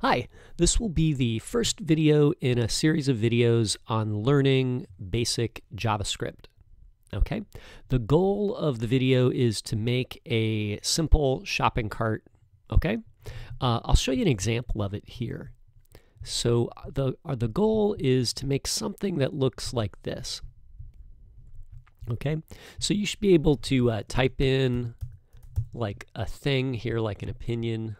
Hi, this will be the first video in a series of videos on learning basic JavaScript. Okay, the goal of the video is to make a simple shopping cart. Okay, uh, I'll show you an example of it here. So uh, the uh, the goal is to make something that looks like this. Okay, so you should be able to uh, type in like a thing here, like an opinion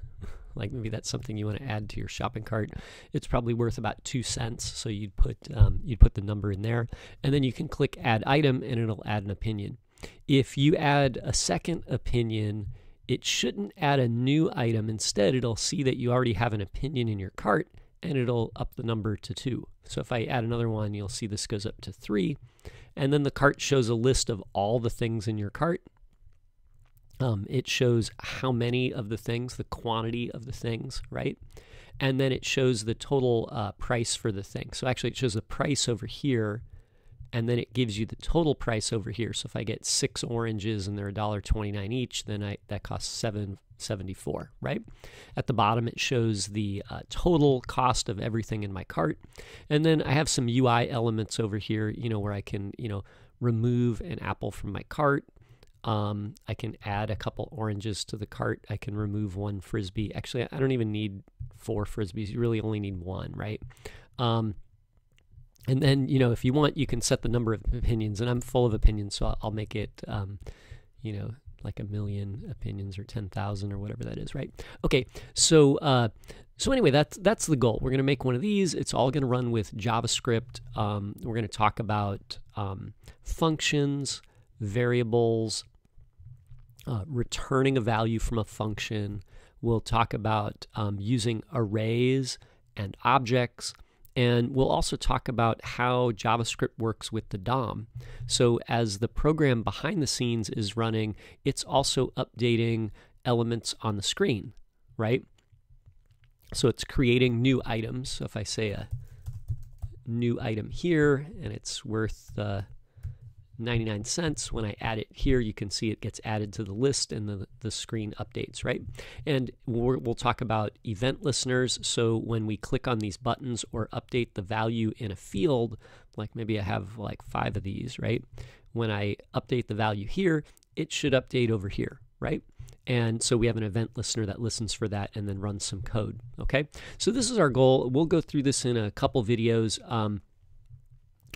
like maybe that's something you want to add to your shopping cart. It's probably worth about two cents, so you'd put um, you'd put the number in there, and then you can click Add Item, and it'll add an opinion. If you add a second opinion, it shouldn't add a new item. Instead, it'll see that you already have an opinion in your cart, and it'll up the number to two. So if I add another one, you'll see this goes up to three. And then the cart shows a list of all the things in your cart. Um, it shows how many of the things, the quantity of the things, right? And then it shows the total uh, price for the thing. So actually, it shows the price over here, and then it gives you the total price over here. So if I get six oranges and they're $1.29 each, then I, that costs seven seventy four, right? At the bottom, it shows the uh, total cost of everything in my cart. And then I have some UI elements over here, you know, where I can, you know, remove an apple from my cart um, I can add a couple oranges to the cart. I can remove one frisbee. Actually, I don't even need four frisbees. You really only need one, right? Um, and then, you know, if you want, you can set the number of opinions. And I'm full of opinions, so I'll, I'll make it, um, you know, like a million opinions or 10,000 or whatever that is, right? Okay, so uh, so anyway, that's that's the goal. We're going to make one of these. It's all going to run with JavaScript. Um, we're going to talk about um, functions, variables, uh, returning a value from a function. We'll talk about um, using arrays and objects. And we'll also talk about how JavaScript works with the DOM. So, as the program behind the scenes is running, it's also updating elements on the screen, right? So, it's creating new items. So, if I say a new item here and it's worth uh, 99 cents. When I add it here, you can see it gets added to the list and the, the screen updates, right? And we will talk about event listeners. So when we click on these buttons or update the value in a field, like maybe I have like five of these, right? When I update the value here, it should update over here, right? And so we have an event listener that listens for that and then runs some code. Okay. So this is our goal. We'll go through this in a couple videos. Um,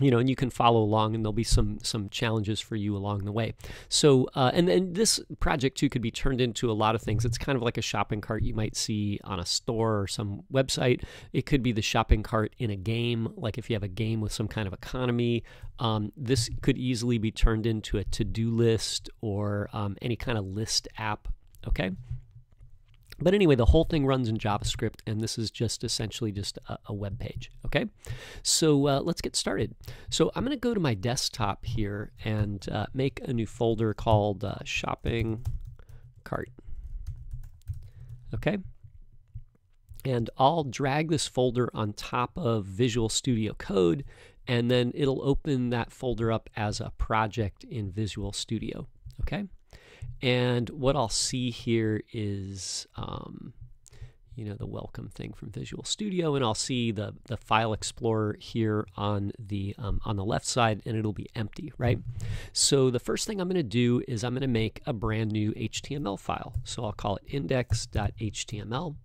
you know, and you can follow along, and there'll be some some challenges for you along the way. So, uh, and and this project too could be turned into a lot of things. It's kind of like a shopping cart you might see on a store or some website. It could be the shopping cart in a game, like if you have a game with some kind of economy. Um, this could easily be turned into a to do list or um, any kind of list app. Okay. But anyway, the whole thing runs in JavaScript, and this is just essentially just a, a web page. Okay, so uh, let's get started. So I'm going to go to my desktop here and uh, make a new folder called uh, Shopping Cart. Okay, and I'll drag this folder on top of Visual Studio Code, and then it'll open that folder up as a project in Visual Studio. Okay. And what I'll see here is, um, you know, the welcome thing from Visual Studio, and I'll see the the file explorer here on the um, on the left side, and it'll be empty, right? So the first thing I'm going to do is I'm going to make a brand new HTML file. So I'll call it index.html,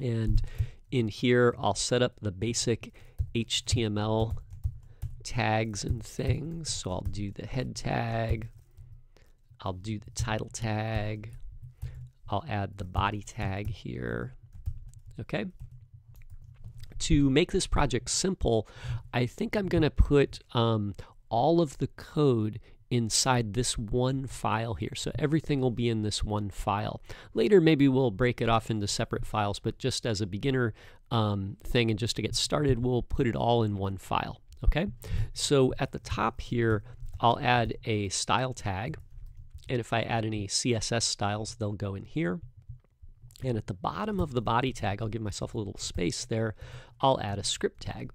and in here I'll set up the basic HTML tags and things. So I'll do the head tag, I'll do the title tag. I'll add the body tag here. Okay. To make this project simple, I think I'm going to put um, all of the code inside this one file here. So everything will be in this one file. Later, maybe we'll break it off into separate files, but just as a beginner um, thing and just to get started, we'll put it all in one file. Okay. So at the top here, I'll add a style tag. And if I add any CSS styles, they'll go in here. And at the bottom of the body tag, I'll give myself a little space there. I'll add a script tag.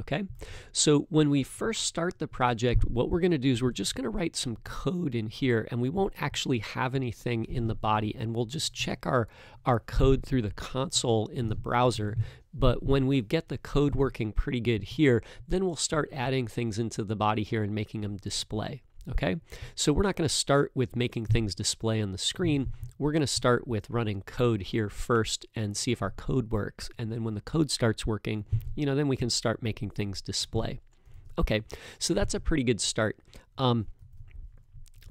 Okay, so when we first start the project, what we're going to do is we're just going to write some code in here and we won't actually have anything in the body and we'll just check our, our code through the console in the browser. But when we get the code working pretty good here, then we'll start adding things into the body here and making them display. Okay, so we're not going to start with making things display on the screen. We're going to start with running code here first and see if our code works. And then when the code starts working, you know, then we can start making things display. Okay, so that's a pretty good start. Um,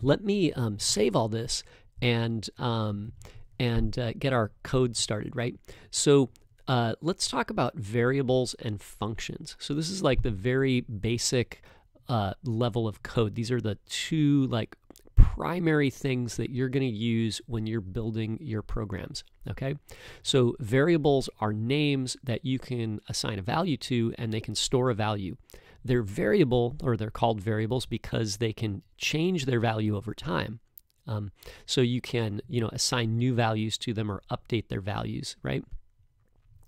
let me um, save all this and um, and uh, get our code started, right? So uh, let's talk about variables and functions. So this is like the very basic uh, level of code. These are the two like primary things that you're going to use when you're building your programs. Okay, so variables are names that you can assign a value to, and they can store a value. They're variable, or they're called variables because they can change their value over time. Um, so you can, you know, assign new values to them or update their values, right?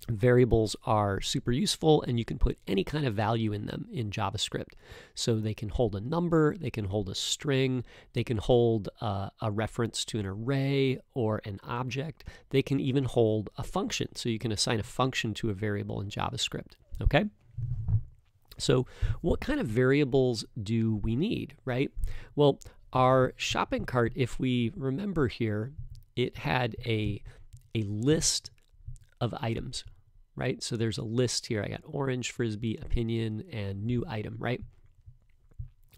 Variables are super useful and you can put any kind of value in them in JavaScript. So they can hold a number, they can hold a string, they can hold uh, a reference to an array or an object. They can even hold a function. So you can assign a function to a variable in JavaScript. Okay? So, what kind of variables do we need, right? Well, our shopping cart, if we remember here, it had a, a list of items, right? So there's a list here. I got orange, frisbee, opinion, and new item, right?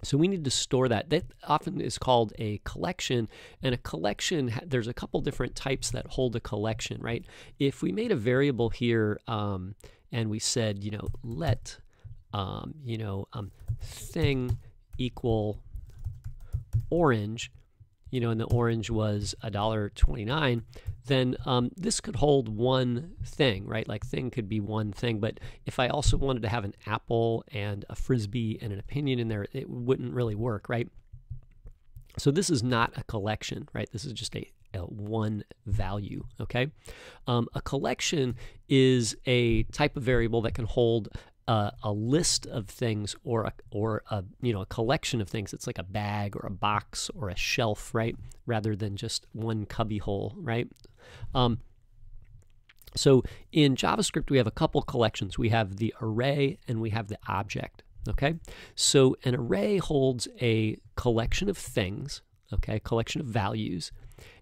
So we need to store that. That often is called a collection, and a collection, there's a couple different types that hold a collection, right? If we made a variable here um, and we said, you know, let, um, you know, um, thing equal orange, you know, and the orange was a dollar twenty-nine, then um, this could hold one thing, right? Like thing could be one thing. But if I also wanted to have an apple and a frisbee and an opinion in there, it wouldn't really work, right? So this is not a collection, right? This is just a, a one value, okay? Um, a collection is a type of variable that can hold a, a, list of things or a, or a you know a collection of things. It's like a bag or a box or a shelf, right? Rather than just one cubbyhole, right? Um, so in JavaScript, we have a couple collections. We have the array and we have the object. Okay, so an array holds a collection of things. Okay, a collection of values,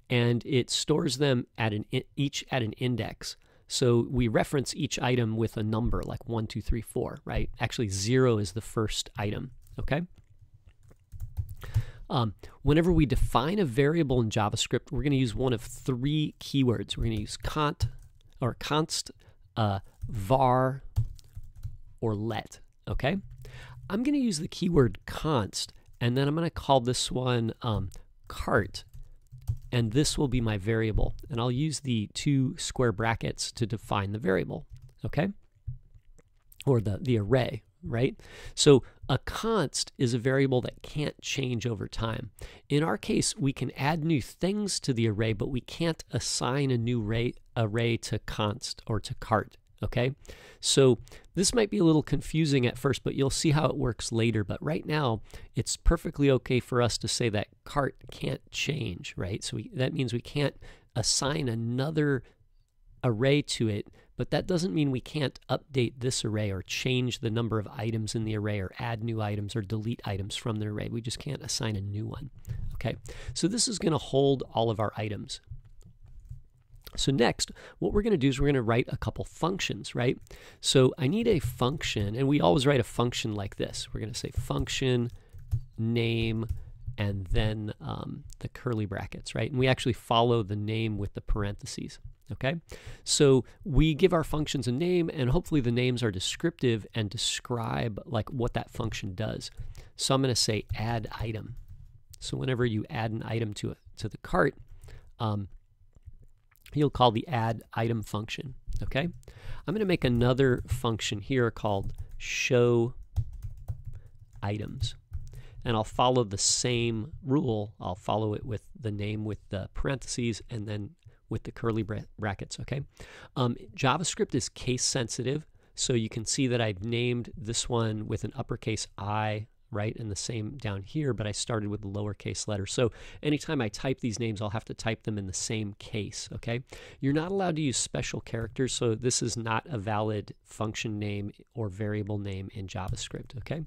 and it stores them at an each at an index. So we reference each item with a number like one, two, three, four, right? Actually, zero is the first item, okay? Um, whenever we define a variable in JavaScript, we're going to use one of three keywords. We're going to use cont or const, uh, var, or let, okay? I'm going to use the keyword const, and then I'm going to call this one um, cart and this will be my variable. And I'll use the two square brackets to define the variable, okay? Or the, the array, right? So a const is a variable that can't change over time. In our case, we can add new things to the array, but we can't assign a new array, array to const or to cart okay? So this might be a little confusing at first, but you'll see how it works later. But right now, it's perfectly okay for us to say that cart can't change, right? So we, that means we can't assign another array to it, but that doesn't mean we can't update this array or change the number of items in the array or add new items or delete items from the array. We just can't assign a new one. Okay, so this is going to hold all of our items. So next, what we're going to do is we're going to write a couple functions, right? So I need a function, and we always write a function like this. We're going to say function name and then um, the curly brackets, right? And we actually follow the name with the parentheses, okay? So we give our functions a name, and hopefully the names are descriptive and describe like what that function does. So I'm going to say add item. So whenever you add an item to a, to the cart, um, you'll call the add item function. Okay, I'm going to make another function here called show items. And I'll follow the same rule. I'll follow it with the name with the parentheses and then with the curly brackets, okay? Um, JavaScript is case sensitive, So you can see that I've named this one with an uppercase I, right, and the same down here, but I started with the lowercase letter. So anytime I type these names, I'll have to type them in the same case, okay? You're not allowed to use special characters, so this is not a valid function name or variable name in JavaScript, okay?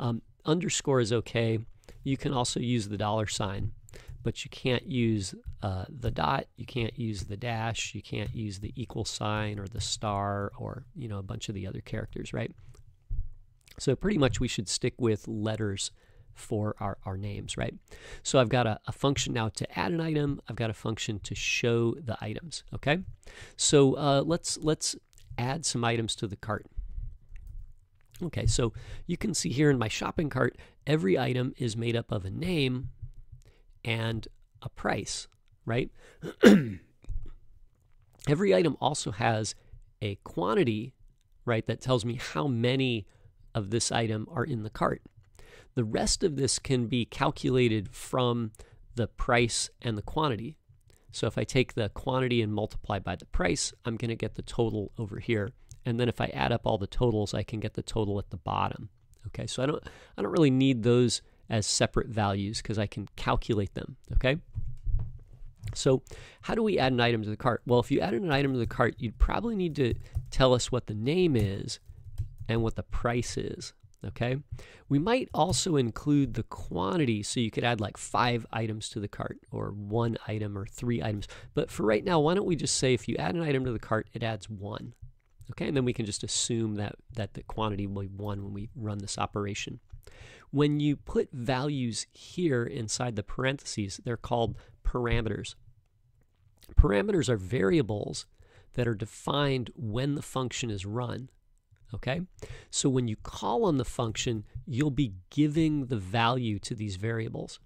Um, underscore is okay. You can also use the dollar sign but you can't use uh, the dot, you can't use the dash, you can't use the equal sign or the star or you know a bunch of the other characters, right? So pretty much we should stick with letters for our, our names, right? So I've got a, a, function now to add an item. I've got a function to show the items, okay? So uh, let's, let's add some items to the cart. Okay, so you can see here in my shopping cart, every item is made up of a name and a price, right? Every item also has a quantity, right, that tells me how many of this item are in the cart. The rest of this can be calculated from the price and the quantity. So if I take the quantity and multiply by the price, I'm going to get the total over here. And then if I add up all the totals, I can get the total at the bottom. Okay, so I don't I don't really need those as separate values because I can calculate them, okay? So how do we add an item to the cart? Well, if you added an item to the cart, you'd probably need to tell us what the name is and what the price is, okay? We might also include the quantity, so you could add like five items to the cart or one item or three items. But for right now, why don't we just say if you add an item to the cart, it adds one, okay? And then we can just assume that, that the quantity will be one when we run this operation. When you put values here inside the parentheses, they're called parameters. Parameters are variables that are defined when the function is run. Okay? So when you call on the function, you'll be giving the value to these variables.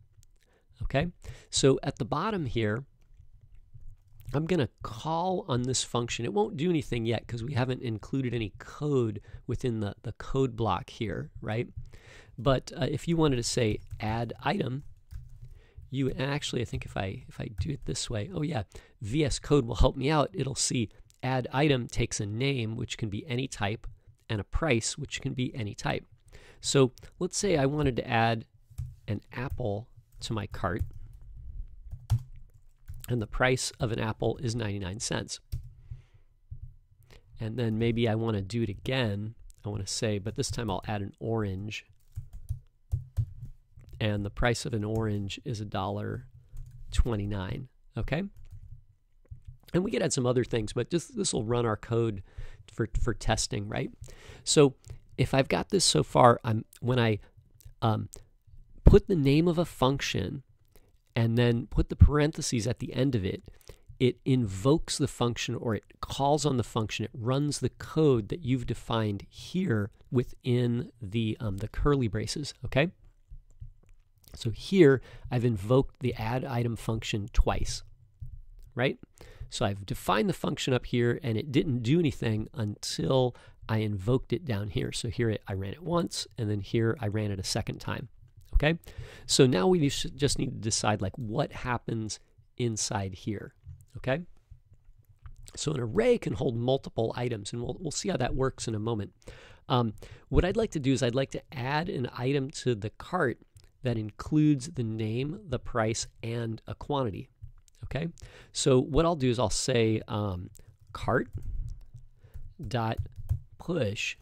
Okay? So at the bottom here, I'm going to call on this function. It won't do anything yet because we haven't included any code within the, the code block here, right? But uh, if you wanted to say add item, you actually I think if I if I do it this way, oh yeah, VS Code will help me out. It'll see add item takes a name which can be any type and a price which can be any type. So let's say I wanted to add an apple to my cart and the price of an apple is 99 cents. And then maybe I want to do it again. I want to say, but this time I'll add an orange and the price of an orange is a dollar 29 okay and we could add some other things but just this will run our code for for testing right? So if I've got this so far I'm when I um, put the name of a function and then put the parentheses at the end of it it invokes the function or it calls on the function. It runs the code that you've defined here within the um, the curly braces okay? So here I've invoked the add item function twice, right? So I've defined the function up here and it didn't do anything until I invoked it down here. So here I ran it once and then here I ran it a second time. Okay, so now we just need to decide like what happens inside here. Okay, so an array can hold multiple items and we'll, we'll see how that works in a moment. Um, what I'd like to do is I'd like to add an item to the cart that includes the name, the price, and a quantity. Okay, so what I'll do is I'll say um, cart dot push,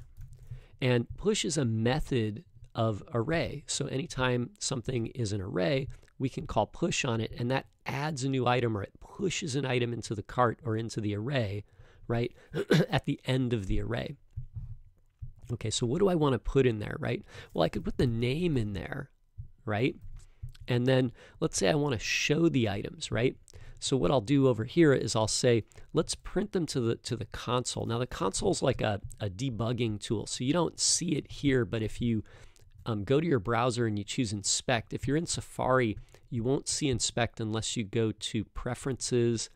and push is a method of array. So anytime something is an array, we can call push on it, and that adds a new item or it pushes an item into the cart or into the array, right, at the end of the array. Okay, so what do I want to put in there, right? Well, I could put the name in there, right? And then let's say I want to show the items, right? So what I'll do over here is I'll say, let's print them to the to the console. Now the console is like a, a debugging tool. So you don't see it here, but if you um, go to your browser and you choose inspect, if you're in Safari, you won't see inspect unless you go to preferences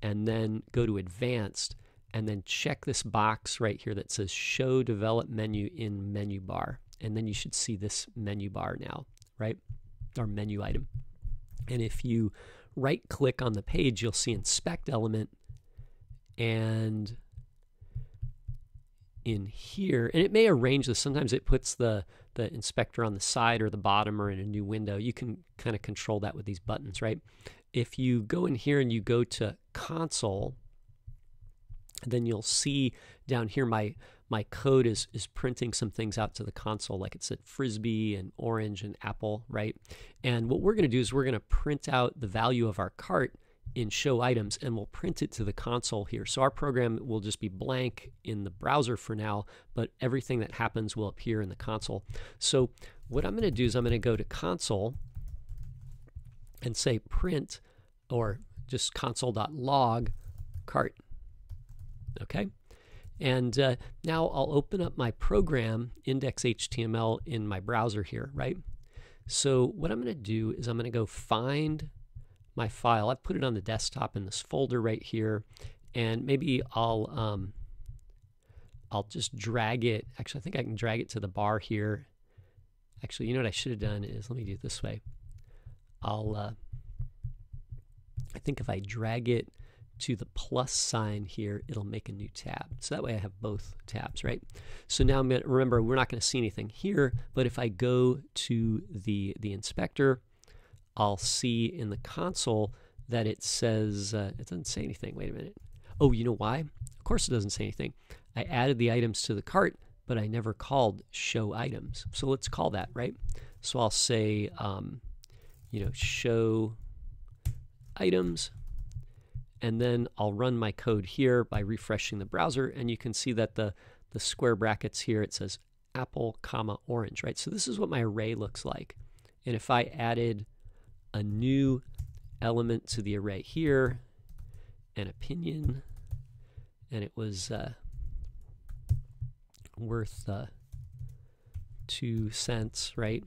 and then go to advanced and then check this box right here that says show develop menu in menu bar and then you should see this menu bar now, right? Our menu item. And if you right click on the page, you'll see inspect element and in here, and it may arrange this. Sometimes it puts the, the inspector on the side or the bottom or in a new window. You can kind of control that with these buttons, right? If you go in here and you go to console, then you'll see down here my my code is is printing some things out to the console like it said frisbee and orange and apple right and what we're going to do is we're going to print out the value of our cart in show items and we'll print it to the console here. So our program will just be blank in the browser for now, but everything that happens will appear in the console. So what I'm going to do is I'm going to go to console and say print or just console.log cart. Okay. And uh, now I'll open up my program index.html in my browser here, right? So what I'm going to do is I'm going to go find my file. I've put it on the desktop in this folder right here, and maybe I'll um, I'll just drag it. Actually, I think I can drag it to the bar here. Actually, you know what I should have done is let me do it this way. I'll uh, I think if I drag it to the plus sign here, it'll make a new tab. So that way I have both tabs, right? So now I'm to remember we're not going to see anything here, but if I go to the the inspector I'll see in the console that it says, uh, it doesn't say anything. Wait a minute. Oh, you know why? Of course it doesn't say anything. I added the items to the cart, but I never called show items. So let's call that, right? So I'll say, um, you know, show items, and then I'll run my code here by refreshing the browser, and you can see that the, the square brackets here, it says apple, comma, orange, right? So this is what my array looks like. And if I added a new element to the array here, an opinion, and it was uh, worth uh, two cents, right?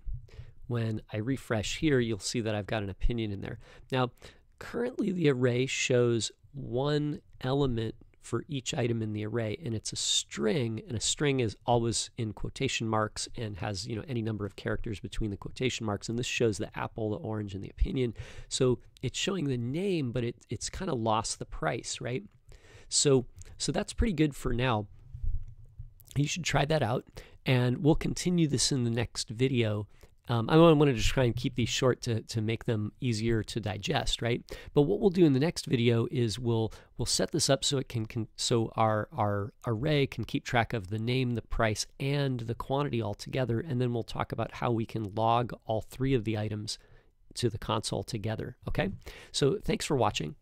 When I refresh here, you'll see that I've got an opinion in there. Now, currently the array shows one element for each item in the array and it's a string and a string is always in quotation marks and has you know any number of characters between the quotation marks and this shows the apple the orange and the opinion. So it's showing the name but it, it's kind of lost the price right? So so that's pretty good for now. You should try that out and we'll continue this in the next video um, I wanted to try and keep these short to, to make them easier to digest, right? But what we'll do in the next video is we'll we'll set this up so it can, can so our our array can keep track of the name, the price, and the quantity all together, and then we'll talk about how we can log all three of the items to the console together. Okay, so thanks for watching.